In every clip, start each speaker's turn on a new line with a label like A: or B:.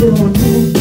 A: doing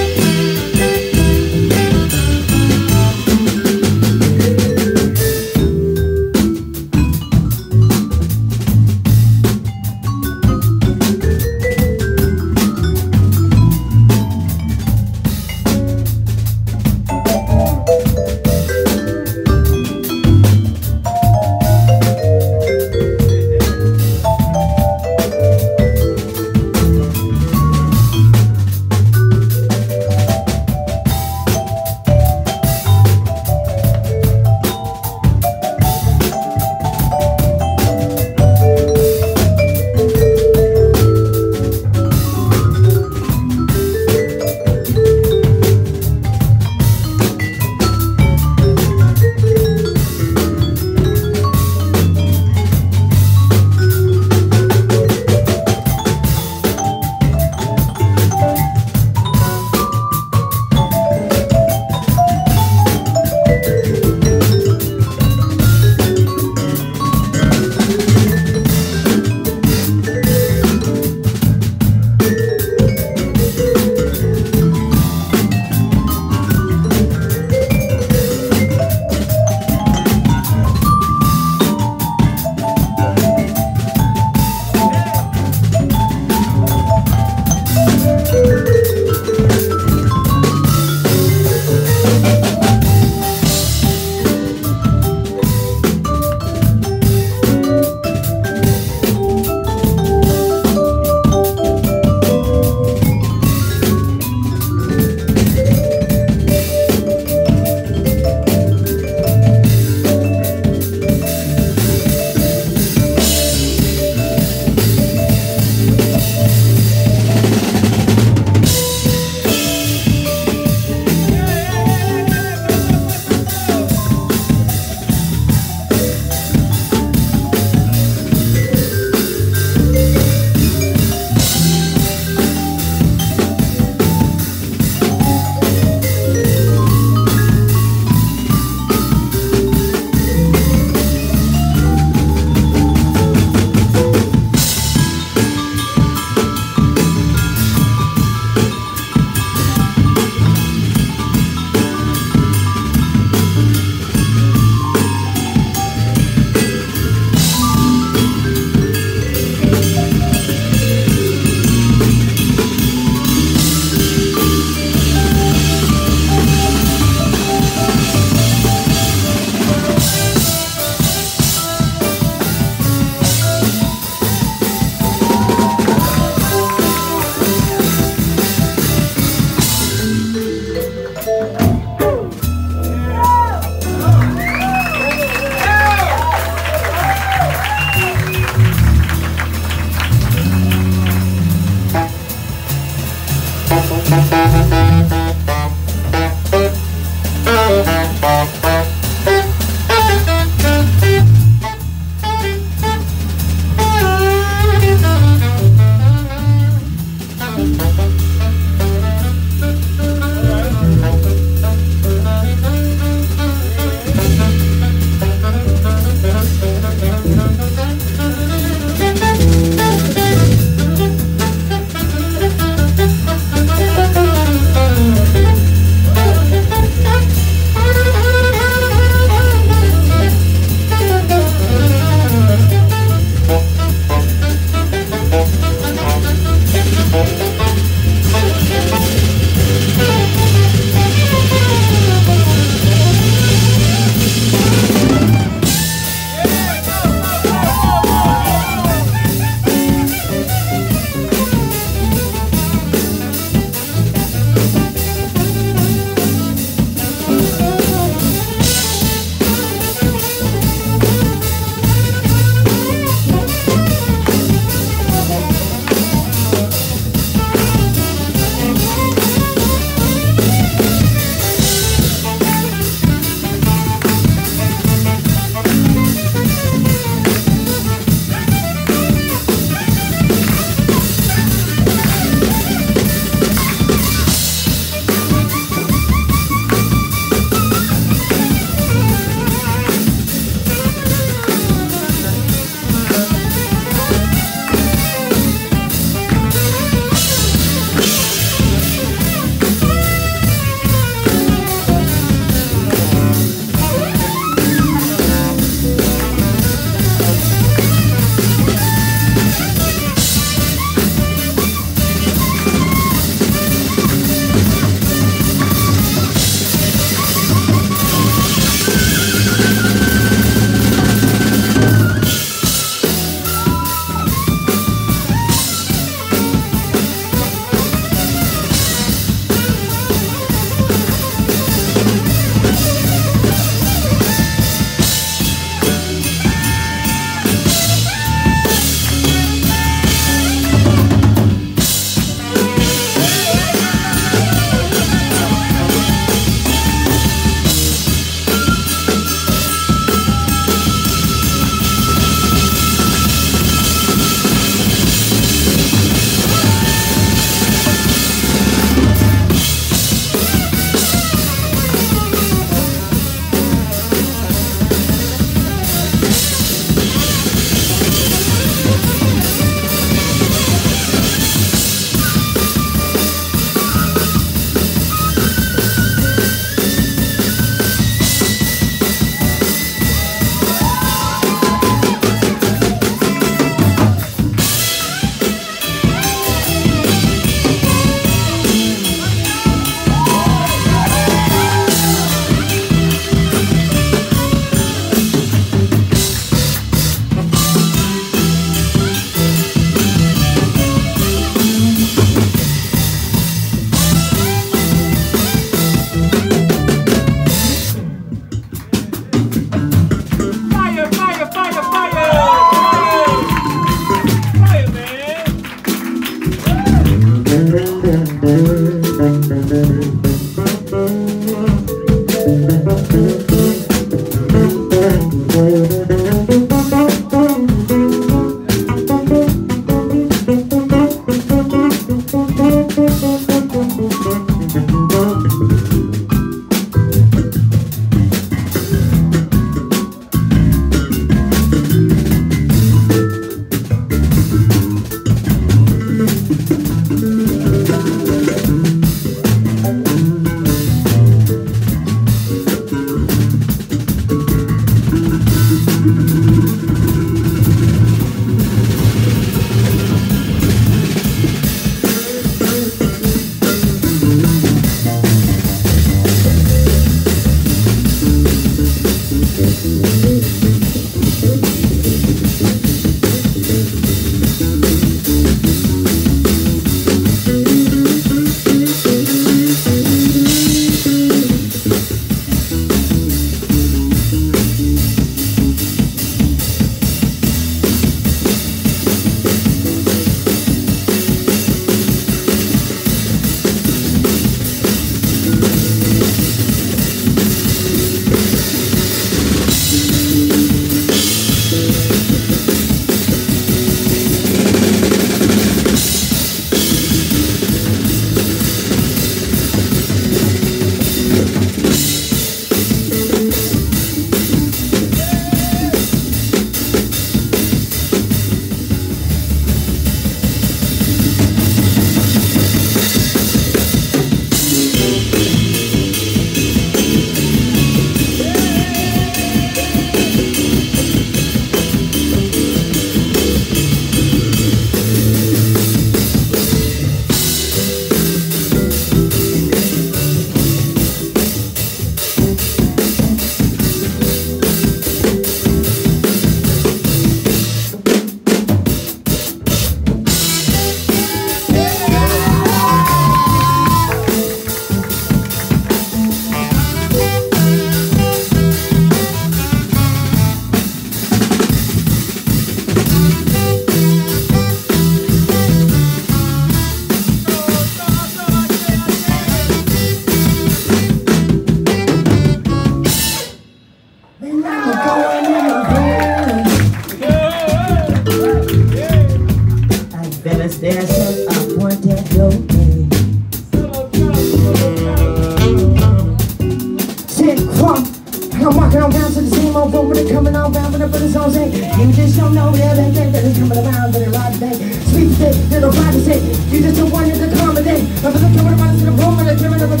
A: coming on round when I put the songs. You just don't know everything that is coming around that is right today. Sweet day, little body say, you just don't want to accommodate. I'm coming around to the moment, I'm coming around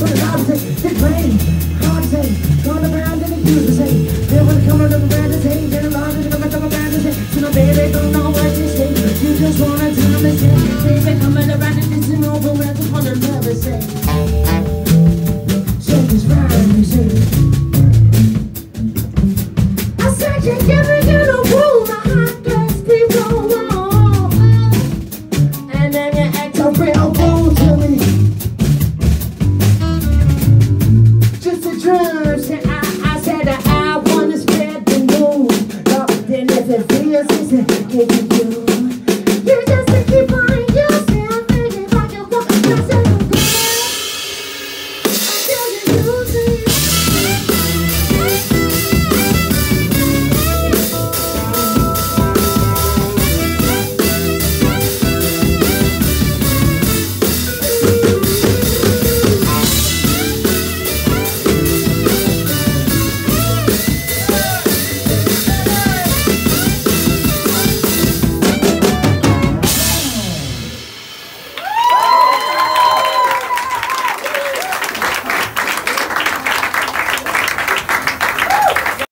A: but it's opposite.